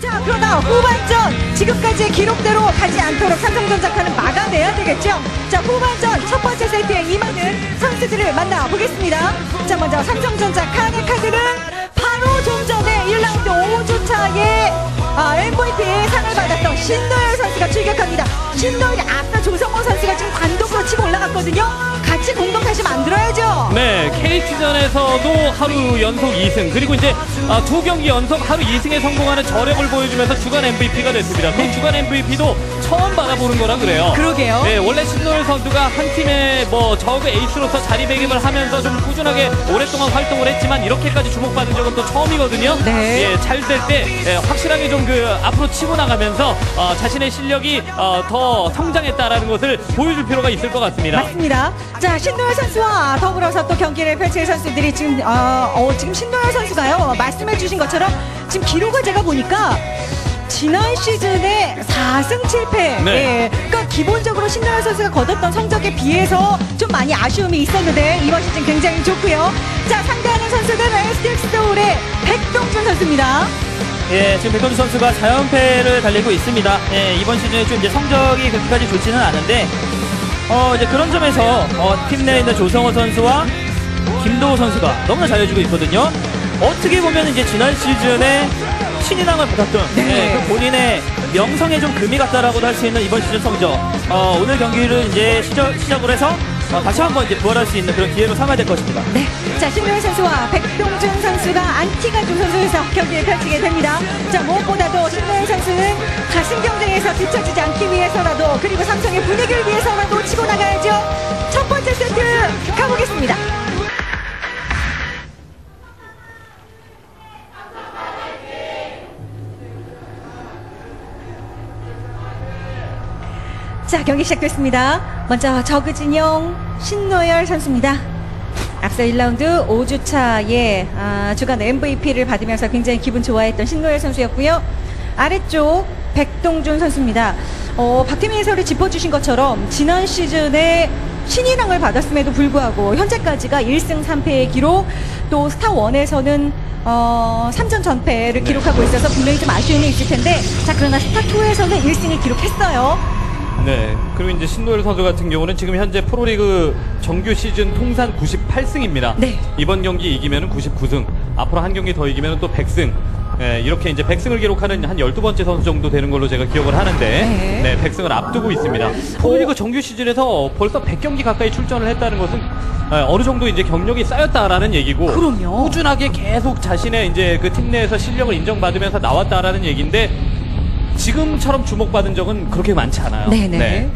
자, 그러나 후반전 지금까지의 기록대로 가지 않도록 삼성전자카는 막아내야 되겠죠. 자, 후반전 첫 번째 세트에 임하는 선수들을 만나보겠습니다. 자, 먼저 삼성전자 칸의 카드는 바로 좀 전에 1라운드 5주차에 아, MVP 상을 받았던 신노열 선수가 출격합니다. 신노열이 앞서 조성호 선수가 지금 단독으로 치고 올라갔거든요. 같이 공동 다시 만들어야죠. 네, KT전에서도 하루 연속 2승 그리고 이제 아, 두 경기 연속 하루 2승에 성공하는 저력을 보여주면서 주간 MVP가 됐습니다. 그 주간 MVP도 처음 받아보는 거라 그래요. 그러게요. 네, 원래 신노일 선수가 한 팀의 뭐 저그 에이스로서 자리매김을 하면서 좀 꾸준하게 오랫동안 활동을 했지만 이렇게까지 주목받은 적은 또 처음이거든요. 네. 예, 잘 될때 예, 확실하게 좀 그 앞으로 치고 나가면서 어, 자신의 실력이 어, 더 성장했다라는 것을 보여줄 필요가 있을 것 같습니다. 맞습니다. 자, 신노열 선수와 더불어서 또 경기를 펼칠 선수들이 지금, 어, 어, 지금 신노열 선수가요, 말씀해주신 것처럼 지금 기록을 제가 보니까 지난 시즌에 4승 7패. 네. 예. 그러니까 기본적으로 신노열 선수가 거뒀던 성적에 비해서 좀 많이 아쉬움이 있었는데 이번 시즌 굉장히 좋고요. 자, 상대하는 선수는 STX 서울의 백동준 선수입니다. 예, 지금 백건주 선수가 4연패를 달리고 있습니다. 예, 이번 시즌에 좀 이제 성적이 그렇게까지 좋지는 않은데, 어, 이제 그런 점에서, 어, 팀 내에 있는 조성호 선수와 김도호 선수가 너무나 잘해주고 있거든요. 어떻게 보면 이제 지난 시즌에 신인왕을 받았던, 네. 예, 그 본인의 명성에 좀 금이 갔다라고도 할 수 있는 이번 시즌 성적. 어, 오늘 경기를 이제 시작, 시작을 해서, 어, 다시 한번 이제 부활할 수 있는 그런 기회로 삼아야 될 것입니다. 네. 자, 신노현 선수와 백동준 선수가 안티가 두 선수에서 경기를 펼치게 됩니다. 자, 무엇보다도 신노현 선수는 가신 경쟁에서 뒤처지지 않기 위해서라도 그리고 삼성의 분위기를 위해서라도 치고 나가야죠. 첫 번째 세트 가보겠습니다. 자, 경기 시작됐습니다. 먼저 저그 진영 신노열 선수입니다. 앞서 1라운드 5주차에 아, 주간 MVP를 받으면서 굉장히 기분 좋아했던 신노열 선수였고요. 아래쪽 백동준 선수입니다. 어, 박태민 해설이 짚어주신 것처럼 지난 시즌에 신인왕을 받았음에도 불구하고 현재까지가 1승 3패의 기록 또 스타1에서는 어, 3전 전패를 기록하고 있어서 분명히 좀 아쉬움이 있을 텐데 자 그러나 스타2에서는 1승을 기록했어요. 네. 그리고 이제 신노일 선수 같은 경우는 지금 현재 프로리그 정규 시즌 통산 98승입니다. 네. 이번 경기 이기면 99승. 앞으로 한 경기 더 이기면 또 100승. 예, 이렇게 이제 100승을 기록하는 한 12번째 선수 정도 되는 걸로 제가 기억을 하는데, 네. 네, 100승을 앞두고 있습니다. 프로리그 정규 시즌에서 벌써 100경기 가까이 출전을 했다는 것은 예, 어느 정도 이제 경력이 쌓였다라는 얘기고, 그럼요. 꾸준하게 계속 자신의 이제 그 팀 내에서 실력을 인정받으면서 나왔다라는 얘기인데, 지금처럼 주목받은 적은 그렇게 많지 않아요. 네네. 네.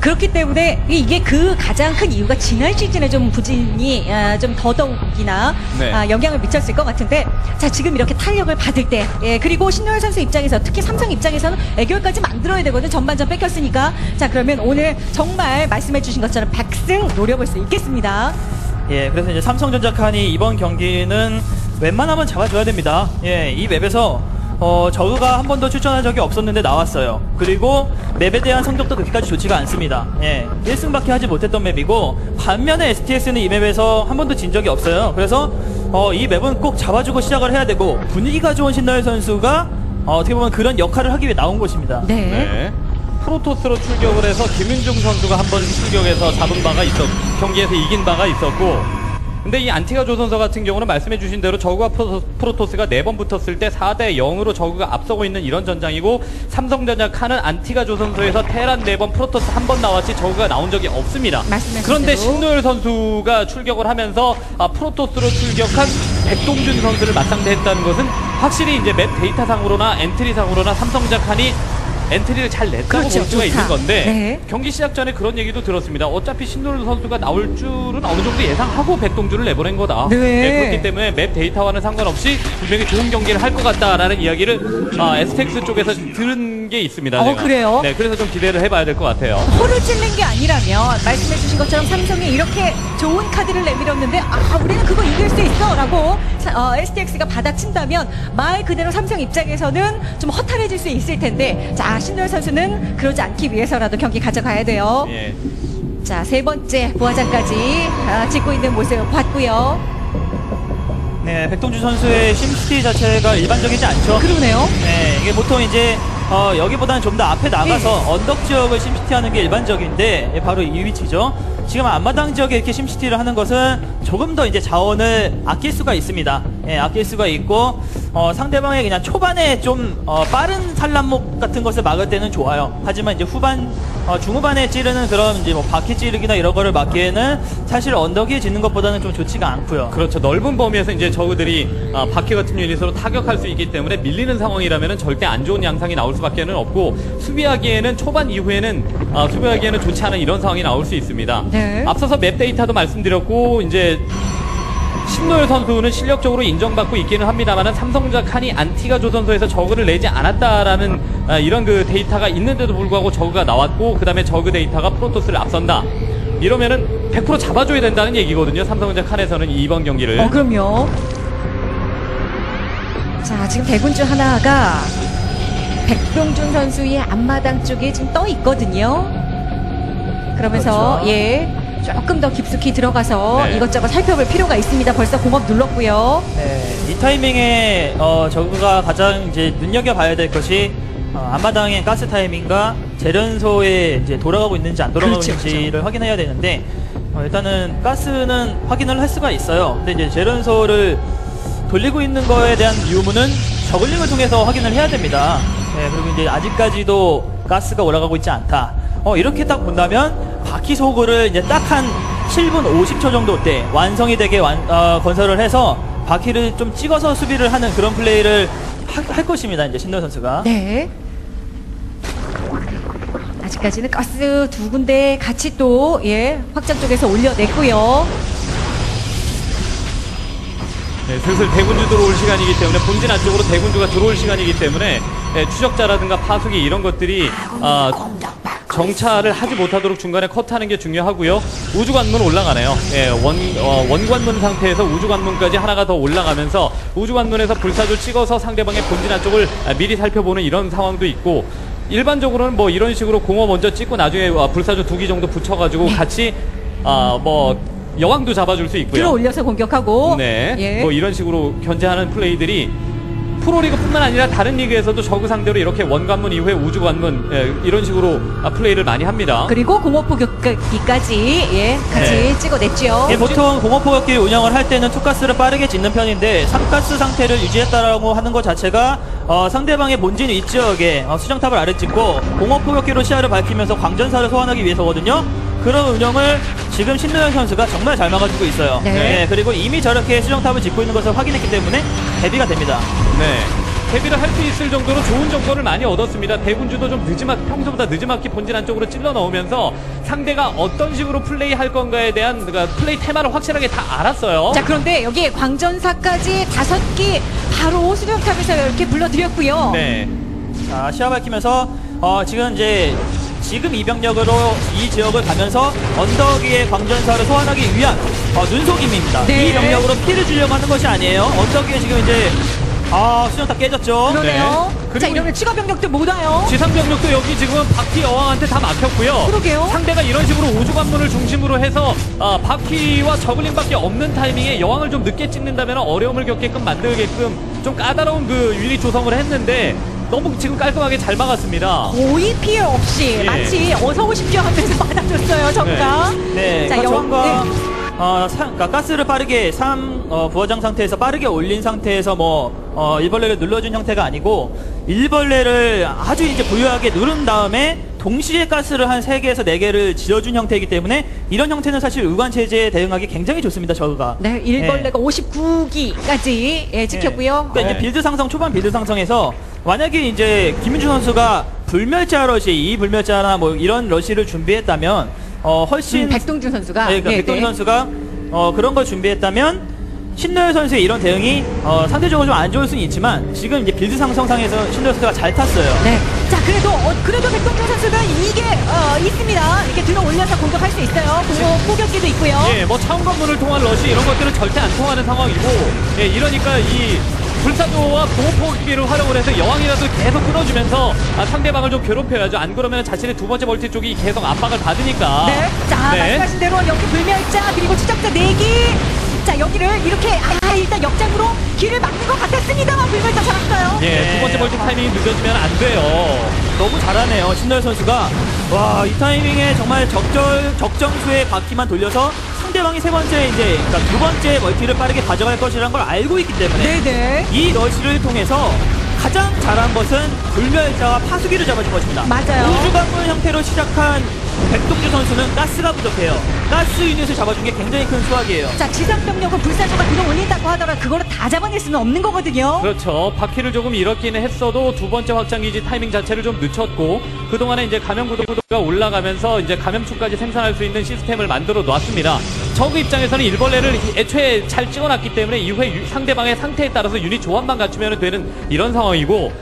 그렇기 때문에 이게 그 가장 큰 이유가 지난 시즌에 좀 부진이 아, 좀 더더욱이나 네. 아, 영향을 미쳤을 것 같은데 자 지금 이렇게 탄력을 받을 때 예, 그리고 신노열 선수 입장에서 특히 삼성 입장에서는 애결까지 만들어야 되거든 전반전 뺏겼으니까 자 그러면 오늘 정말 말씀해주신 것처럼 백승 노려볼 수 있겠습니다. 예, 그래서 이제 삼성전자 칸이 이번 경기는 웬만하면 잡아줘야 됩니다. 예, 이 맵에서 어, 저그가 한 번도 출전한 적이 없었는데 나왔어요. 그리고 맵에 대한 성적도 그렇게까지 좋지가 않습니다. 예, 1승밖에 하지 못했던 맵이고 반면에 STS는 이 맵에서 한 번도 진 적이 없어요. 그래서 어, 이 map은 꼭 잡아주고 시작을 해야 되고 분위기가 좋은 신노열 선수가 어, 떻게 보면 그런 역할을 하기 위해 나온 것입니다. 네. 네. 프로토스로 출격을 해서 김윤중 선수가 한 번 출격해서 잡은 바가 있었, 경기에서 이긴 바가 있었고, 근데 이 안티가 조선소 같은 경우는 말씀해 주신 대로 저그와 프로토- 프로토스가 네 번 붙었을 때 4대 0으로 저그가 앞서고 있는 이런 전장이고, 삼성전자 칸은 안티가 조선소에서 테란 네 번 프로토스 한 번 나왔지 저그가 나온 적이 없습니다. 그런데. 신노열 선수가 출격을 하면서 아, 프로토스로 출격한 백동준 선수를 맞상대했다는 것은 확실히 이제 map 데이터상으로나 엔트리상으로나 삼성전자 칸이 엔트리를 잘 냈다고 그렇죠, 볼 수가 좋다. 있는 건데 네. 경기 시작 전에 그런 얘기도 들었습니다. 어차피 신노열 선수가 나올 줄은 어느 정도 예상하고 백동준을 내보낸 거다. 네. 그렇기 때문에 map 데이터와는 상관없이 분명히 좋은 경기를 할 것 같다라는 이야기를 아, STX 쪽에서 들은 게 있습니다. 어, 제가. 그래요? 네, 그래서 좀 기대를 해봐야 될 것 같아요. 호를 찔는 게 아니라면 말씀해주신 것처럼 삼성이 이렇게 좋은 카드를 내밀었는데 아 우리는 그거 이길 수 있어라고 어, STX가 받아친다면 말 그대로 삼성 입장에서는 좀 허탈해질 수 있을 텐데 자 신노열 선수는 그러지 않기 위해서라도 경기 가져가야 돼요. 예. 자 세 번째 부하장까지 아, 찍고 있는 모습 봤고요. 네, 백동준 선수의 심시티 자체가 일반적이지 않죠. 그러네요. 네, 이게 보통 이제 어, 여기보다는 좀 더 앞에 나가서 언덕 지역을 SimCity 하는 게 일반적인데 예, 바로 이 위치죠. 지금 앞마당 지역에 이렇게 SimCity를 하는 것은 조금 더 이제 자원을 아낄 수가 있습니다. 예, 아낄 수가 있고 어, 상대방의 그냥 초반에 좀 어, 빠른 산란못 같은 것을 막을 때는 좋아요. 하지만 이제 후반 어, 중후반에 찌르는 그런 이제 뭐 바퀴 찌르기나 이런 거를 막기에는 사실 언덕에 짓는 것보다는 좀 좋지가 않고요. 그렇죠. 넓은 범위에서 이제 저그들이 아, 바퀴 같은 유닛으로 타격할 수 있기 때문에 밀리는 상황이라면 절대 안 좋은 양상이 나올 수밖에는 없고 수비하기에는 초반 이후에는 아, 수비하기에는 좋지 않은 이런 상황이 나올 수 있습니다. 네. 앞서서 map 데이터도 말씀드렸고 이제 신노열 선수는 실력적으로 인정받고 있기는 합니다만 삼성자 칸이 안티가 조선소에서 저그를 내지 않았다라는 아, 이런 그 데이터가 있는데도 불구하고 저그가 나왔고 그 다음에 저그 데이터가 프로토스를 앞선다. 이러면은 100% 잡아줘야 된다는 얘기거든요. 삼성전자 칸에서는 이번 경기를. 어, 그럼요. 자, 지금 대군 중 하나가 백동준 선수의 앞마당 쪽에 지금 떠 있거든요. 그러면서 그렇죠. 예. 조금 더 깊숙이 들어가서 네. 이것저것 살펴볼 필요가 있습니다. 벌써 공업 눌렀고요. 네, 이 타이밍에 어, 저그가 가장 이제 눈여겨봐야 될 것이 어, 앞마당의 가스 타이밍과 재련소에 이제 돌아가고 있는지 안 돌아가고 그렇죠, 있는지를 확인해야 되는데 어, 일단은 가스는 확인을 할 수가 있어요. 근데 이제 재련소를 돌리고 있는 거에 대한 유무는 저글링을 통해서 확인을 해야 됩니다. 네, 그리고 이제 아직까지도 가스가 올라가고 있지 않다. 어, 이렇게 딱 본다면 바퀴 소굴을 이제 딱 한 7분 50초 정도 때 완성이 되게 완- 어, 건설을 해서 바퀴를 좀 찍어서 수비를 하는 그런 플레이를 하- 할 것입니다. 이제 신노 선수가. 네. 아직까지는 가스 두 군데 같이 또, 예, 확장 쪽에서 올려냈고요. 네, 슬슬 대군주 들어올 시간이기 때문에 본진 안쪽으로 대군주가 들어올 시간이기 때문에 네, 추적자라든가 파수기 이런 것들이 아, 정찰을 하지 못하도록 중간에 컷하는 게 중요하고요. 우주관문 올라가네요. 예, 원, 어, 원관문 상태에서 우주관문까지 하나가 더 올라가면서 우주관문에서 불사조 찍어서 상대방의 본진 안쪽을 아, 미리 살펴보는 이런 상황도 있고 일반적으로는 뭐 이런 식으로 공업 먼저 찍고 나중에 아, 불사조 두 기 정도 붙여가지고 같이 아, 뭐 여왕도 잡아줄 수 있고요. 들어 올려서 공격하고. 네. 예. 뭐 이런 식으로 견제하는 플레이들이 프로리그뿐만 아니라 다른 리그에서도 저그 상대로 이렇게 원관문 이후에 우주관문 예, 이런 식으로 아, 플레이를 많이 합니다. 그리고 공업 포격기까지, 예, 같이 네. 찍어냈죠. 예, 보통 공업포격기 운영을 할 때는 투가스를 빠르게 짓는 편인데 3가스 상태를 유지했다라고 하는 것 자체가 어, 상대방의 본진 위지역에 어, 수정탑을 아래 찍고 공업포격기로 시야를 밝히면서 광전사를 소환하기 위해서거든요. 그런 운영을 지금 신노현 선수가 정말 잘 막아주고 있어요. 네. 예, 그리고 이미 저렇게 수정탑을 짓고 있는 것을 확인했기 때문에 대비가 됩니다. 네. 데뷔를 할 수 있을 정도로 좋은 정보를 많이 얻었습니다. 대군주도 좀 늦지막 평소보다 늦지막히 본진 안쪽으로 찔러 넣으면서 상대가 어떤 식으로 플레이할 건가에 대한 그 플레이 테마를 확실하게 다 알았어요. 자, 그런데 여기 광전사까지 다섯 개 바로 수정탑에서 이렇게 불러드렸고요. 네. 자, 시야 밝히면서 어, 지금 이제 지금 이 병력으로 이 지역을 가면서 언덕 위에 광전사를 소환하기 위한 어, 눈속임입니다. 네. 이 병력으로 피를 주려고 하는 것이 아니에요. 언덕 위에 지금 이제 아 수정탑 깨졌죠. 그러네요. 네. 그리고 자, 이러면 추가 병력들 못 와요. 지상 병력도 여기 지금 바퀴 여왕한테 다 막혔고요. 그러게요. 상대가 이런 식으로 우주관문을 중심으로 해서 아, 바퀴와 저글링밖에 없는 타이밍에 여왕을 좀 늦게 찍는다면 어려움을 겪게끔 만들게끔 좀 까다로운 그 유닛 조성을 했는데 너무 지금 깔끔하게 잘 막았습니다. 거의 피해 없이 예. 마치 어서 오십시오 하면서 받아줬어요, 정가. 네, 자, 자, 여왕과 네. 어, 사- 그러니까 가스를 빠르게 3 어, 부화장 상태에서 빠르게 올린 상태에서 뭐 어, 일벌레를 눌러준 형태가 아니고 일벌레를 아주 이제 부유하게 누른 다음에 동시에 가스를 한 3개에서 4개를 지어준 형태이기 때문에 이런 형태는 사실 우관 체제에 대응하기 굉장히 좋습니다, 저그가. 네, 일벌레가 59기까지 예, 지켰고요. 그러니까 네. 이제 build 상성 초반 build 상성에서 만약에 이제 김윤중 선수가 불멸자 러시 이 불멸자나 뭐 이런 러시를 준비했다면 어 훨씬 음, 백동준 선수가. 네, 그러니까 네, 백동 네. 선수가 어, 그런 걸 준비했다면 신노열 선수의 이런 대응이 어, 상대적으로 좀 안 좋을 수는 있지만 지금 이제 build 상성상에서 신노열 선수가 잘 탔어요. 네. 자, 그래도, 어, 그래도 백동준 선수가 이게, 어, 있습니다. 이렇게 들어 올려서 공격할 수 있어요. 그리고 포격기도 있고요. 예, 뭐 차원 건물을 통한 러시 이런 것들은 절대 안 통하는 상황이고, 예, 이러니까 이 불사조와 보호포기를 활용을 해서 여왕이라도 계속 끊어주면서 아, 상대방을 좀 괴롭혀야죠. 안 그러면 자신의 두 번째 멀티 쪽이 계속 압박을 받으니까. 네. 자, 네. 말씀하신 대로 여기 불멸자, 그리고 추적자 4기. 자 여기를 이렇게 아 일단 역장으로 길을 막는 것 같았습니다만 불멸자 잡았어요. 예, 네. 두 번째 멀티 타이밍이 늦어지면 안 돼요. 너무 잘하네요. 신노열 선수가 와 이 타이밍에 정말 적절 적정수의 바퀴만 돌려서 상대방이 세 번째 이제 그러니까 두 번째 멀티를 빠르게 가져갈 것이라는 걸 알고 있기 때문에 네네. 이 러시를 통해서 가장 잘한 것은 불멸자와 파수기를 잡아준 것입니다. 맞아요. 우주관문 형태로 시작한 백동주 선수는 가스가 부족해요. 가스 유닛을 잡아준 게 굉장히 큰 수확이에요. 자 지상 병력은 불사조가 들어 올린다고 하더라도 그거를 다 잡아낼 수는 없는 거거든요. 그렇죠. 바퀴를 조금 잃었기는 했어도 두 번째 확장기지 타이밍 자체를 좀 늦췄고 그동안에 이제 감염 구도가 올라가면서 이제 감염충까지 생산할 수 있는 시스템을 만들어 놨습니다. 저그 입장에서는 일벌레를 애초에 잘 찍어놨기 때문에 이후에 유- 상대방의 상태에 따라서 유닛 조합만 갖추면 되는 이런 상황이고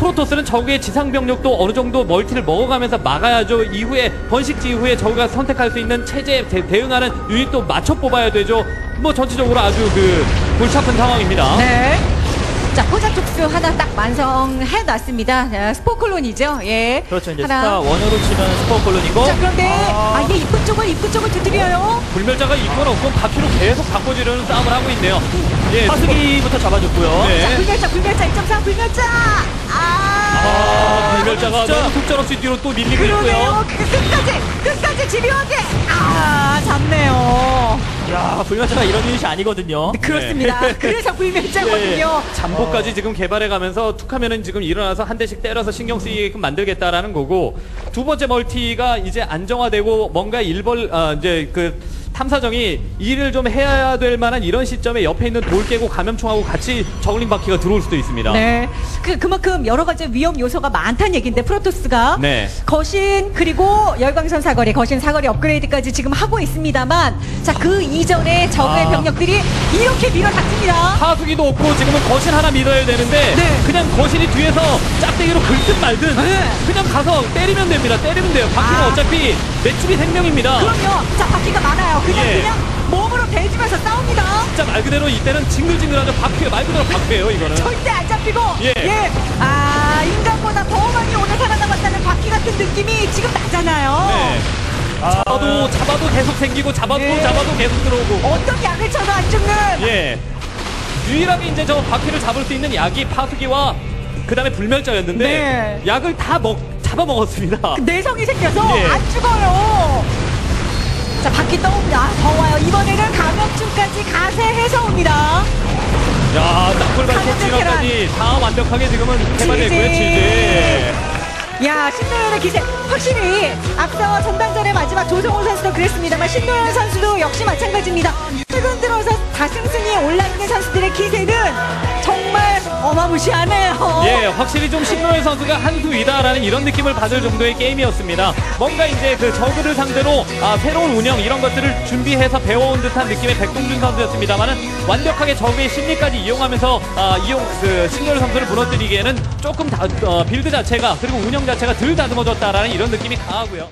프로토스는 적의 지상 병력도 어느 정도 멀티를 먹어가면서 막아야죠. 이후에 번식지 이후에 저그가 선택할 수 있는 체제에 대, 대응하는 유닛도 맞춰 뽑아야 되죠. 뭐 전체적으로 아주 그 골치 아픈 상황입니다. 네. 자 포자 촉수 하나 딱 완성해 놨습니다. 자, spore colony죠. 예. 그렇죠. 이제 하나. 스타 one으로 치면 스포 콜론이고 자 그런데 아. 아, 이게 입구 쪽을 입구 쪽을 두드려요. 불멸자가 있건 없건 바퀴로 계속 바꿔주려는 싸움을 하고 있네요. 예, 파수기부터 잡아줬고요. 네. 자 불멸자 불멸자 1.4 불멸자. 아. 아, 불멸자가 진짜. 너무 속절 없이 뒤로 또 밀리고 그러네요. 있고요. 그 끝까지 끝까지 집요하게. 아 잡네요. 야 불멸자가 이런 유닛이 아니거든요. 그렇습니다. 그래서 불멸자거든요. 예, 잠보까지 지금 개발해가면서 툭하면은 지금 일어나서 한 대씩 때려서 신경 쓰이게끔 만들겠다라는 거고 두 번째 멀티가 이제 안정화되고 뭔가 일벌 아, 이제 그 탐사정이 일을 좀 해야 될 만한 이런 시점에 옆에 있는 돌 깨고 감염충하고 같이 저글링 바퀴가 들어올 수도 있습니다. 네. 그, 그만큼 여러 가지 위험 요소가 많다는 얘기인데, 프로토스가. 네. 거신, 그리고 열광선 사거리, 거신 사거리 업그레이드까지 지금 하고 있습니다만, 자, 그 이전에 적의 아. 병력들이 이렇게 밀어닥칩니다. 하수기도 없고 지금은 거신 하나 믿어야 되는데 네. 그냥 거신이 뒤에서 짝대기로 긁든 말든 네. 그냥 가서 때리면 됩니다. 때리면 돼요. 바퀴는 아. 어차피 맷집이 생명입니다. 그럼요. 자, 바퀴가 많아요. 그냥, 예. 그냥 몸으로 대주면서 싸웁니다. 진짜 말 그대로 이때는 징글징글하죠. 바퀴에 말 그대로 바퀴예요. 이거는. 절대 안 잡히고. 예. 아, 인간보다 더 많이 오래 살아남았다는 바퀴 같은 느낌이 지금 나잖아요. 네. 잡아도 잡아도 계속 생기고 잡아도 예. 잡아도 계속 들어오고. 어떤 약을 쳐도 안 죽는. 예. 유일하게 이제 저 바퀴를 잡을 수 있는 약이 파수기와 그다음에 불멸자였는데 네. 약을 다 먹 잡아 먹었습니다. 그 내성이 생겨서 예. 안 죽어요. 자, 바퀴 떠옵니다. 아, 더워요. 이번에는 감염증까지 가세해서 옵니다. 야, 가는 코치라까지 다 완벽하게 지금은 개발됐고요. 야, 신노현의 기세. 확실히 앞서 전반전의 마지막 조성호 선수도 그랬습니다만 신노현 선수도 역시 마찬가지입니다. 최근 들어서 다승승이 올라있는 선수들의 기세는 정말 어마무시하네요. 예, 확실히 좀 신노열 선수가 한수 위다라는 이런 느낌을 받을 정도의 게임이었습니다. 뭔가 이제 그 저그를 상대로 아, 새로운 운영 이런 것들을 준비해서 배워온 듯한 느낌의 백동준 선수였습니다만은 완벽하게 저그의 심리까지 이용하면서 아, 이용 그 신노열 선수를 무너뜨리기에는 조금 다, 어, build 자체가 그리고 운영 자체가 덜 다듬어졌다라는 이런 느낌이 강하고요.